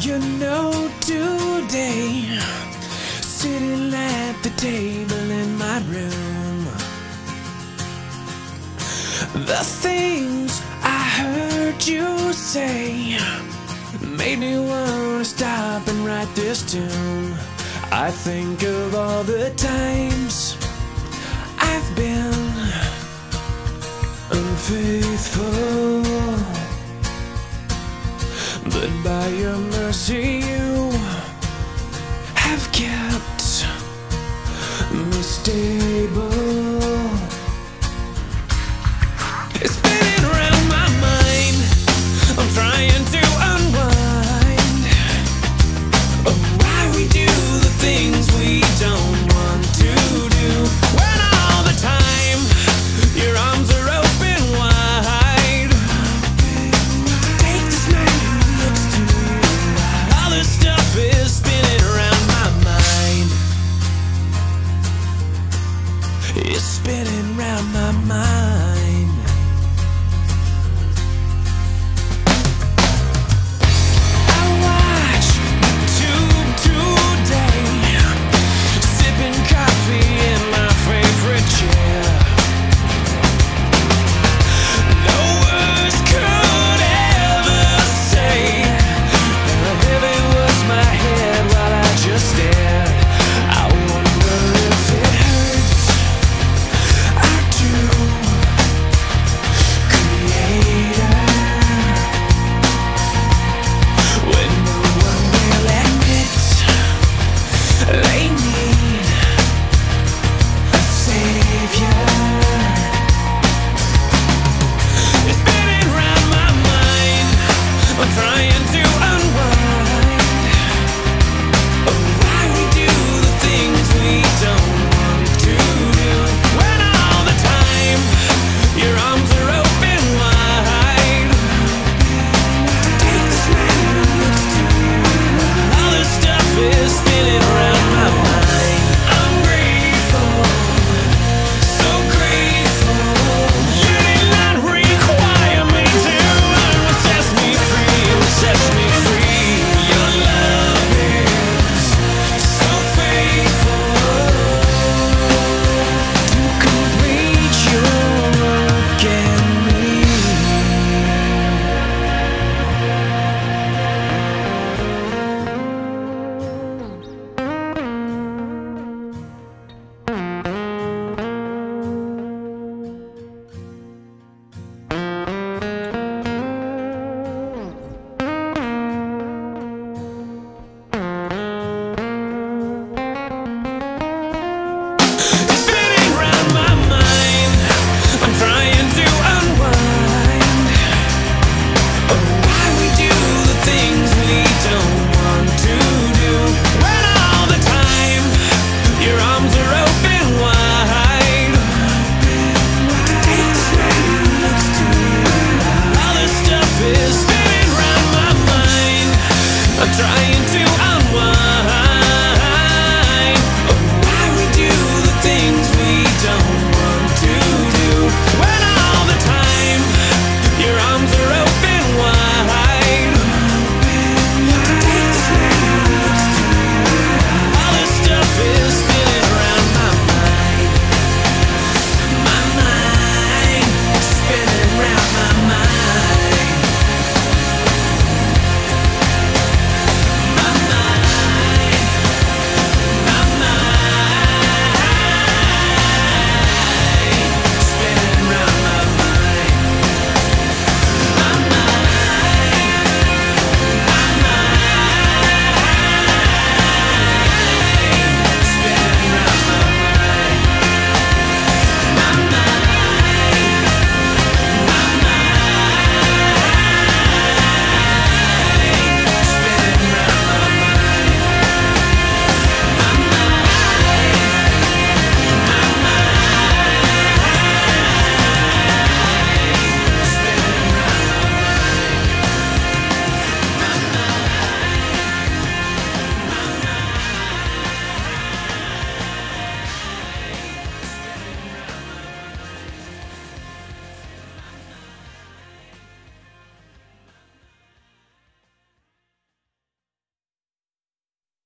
You know today, sitting at the table in my room, the things I heard you say made me wanna stop and write this tune. I think of all the times I've been unfaithful, but by your see It's spinning round my mind.